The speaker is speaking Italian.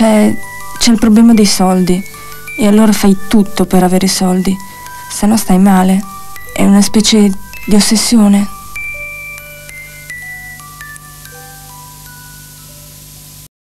c'è, c'è il problema dei soldi e allora fai tutto per avere soldi, se no stai male. È una specie di ossessione.